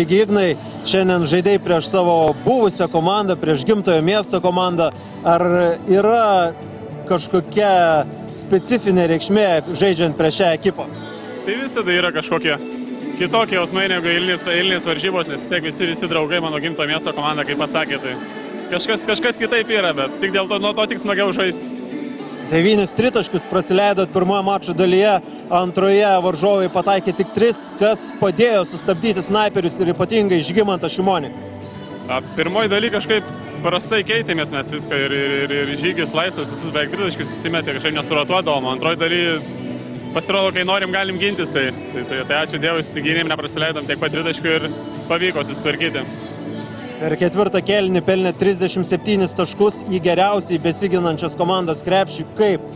taigi Ignai, šiandien žaidėjai prieš savo buvusią komandą, prieš gimtojo miesto komandą. Ar yra kažkokia specifinė reikšmė žaidžiant prieš šią ekipą? Tai visada yra kažkokie kitokie jausmai negu eilinės, eilinės varžybos, nes tiek visi, visi draugai mano gimto miesto komanda, kaip pats sakė, tai kažkas, kažkas kitaip yra, bet tik dėl to nuo to tik smagiau žaisti. Devynis tritaškius prasileidot pirmoje mačo dalyje, antroje varžovai pataikė tik tris, kas padėjo sustabdyti snaiperius ir ypatingai Žygimantą Šimonį. Pirmoji daly kažkaip prastai keitėmės mes viską ir, ir, ir, žygis laisvas, visus beveik tritaškius įsimetė, kažkaip nesuratuodavom. Antroji daly pasirodo, kai norim, galim gintis, tai, tai, tai, tai ačiū Dievui, susigynėm, neprasileidom tiek pat tritaškių ir pavyko susitvarkyti. Per ketvirtą kelnį pelnė 37 taškus į geriausiai besiginančios komandos krepšį. Kaip?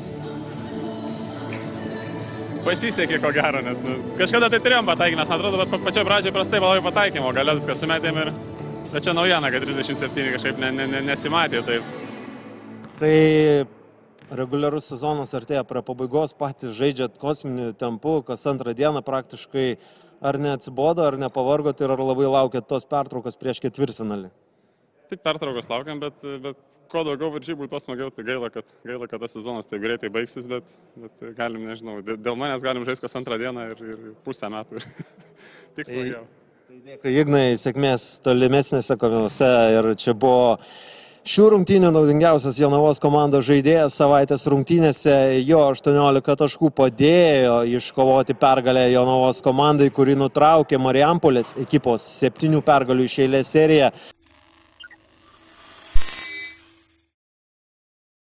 Pasisekė ko gero, nes nu, kažkada tai turėjom pataikymą, nes man atrodo, bet pačioje pradžioje prastai labai pataikymo, galė viską sumetėm ir... Bet čia naujiena, kad 37 kažkaip ne, ne, ne, nesimatė. Taip. Tai reguliarus sezonas artėja prie pabaigos, patys žaidžiat kosminiu tempu, kas antrą dieną praktiškai ar neatsibodo, ar nepavargot ir ar labai laukėt tos pertraukos prieš ketvirtfinalį? Taip, pertraukos laukiam, bet, bet kuo daugiau varžybų, tuo smagiau. Tai gaila, kad, gaila, kad tas sezonas taip greitai baigsis, bet, bet galim, nežinau, dėl manęs galim žaisti kas antrą dieną ir, ir pusę metų. Tik smagiau. Tai dėkui, Ignai, sėkmės tolimesnėse kovose ir čia buvo Šių rungtynių naudingiausias Jonavos komandos žaidėjas savaitės rungtynėse jo 18 taškų padėjo iškovoti pergalę Jonavos komandai, kuri nutraukė Marijampolės ekipos septynių pergalių iš eilės seriją.